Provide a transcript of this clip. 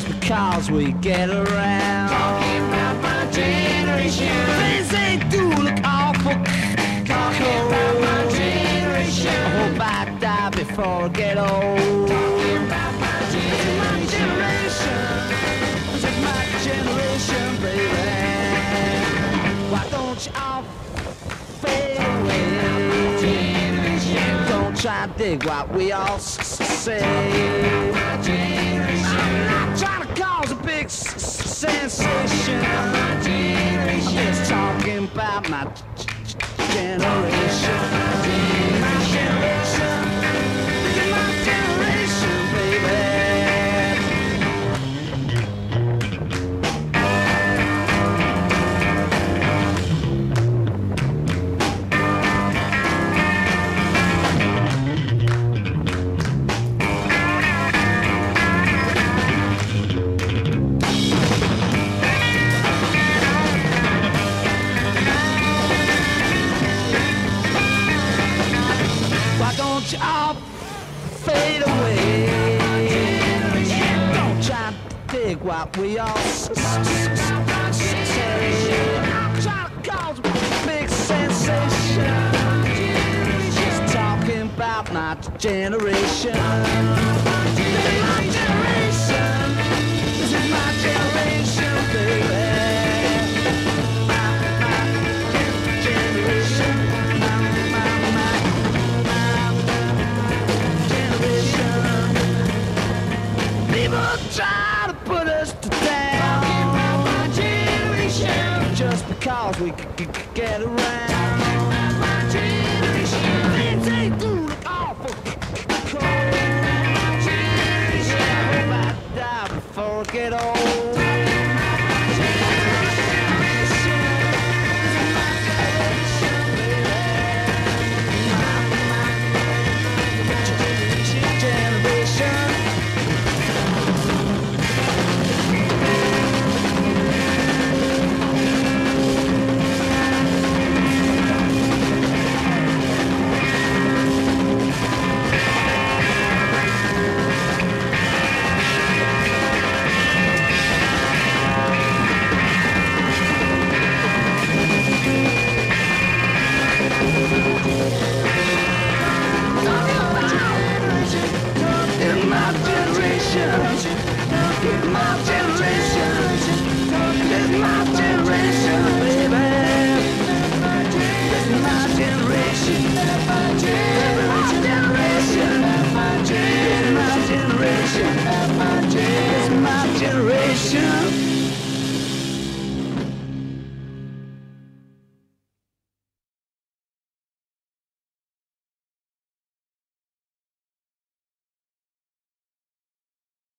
just because we get around. Talking about my generation. Things they do look awful. Talking about my generation. I hope I die before I get old. Talking about my My generation. generation, this is my generation, baby. Why don't you all fade away? Don't try to dig what we all say. My generation. What we all big sensation. Just talking about my generation. This is my generation. This is my generation, baby. People try to put us to down. Just because we c- c- c- get around. In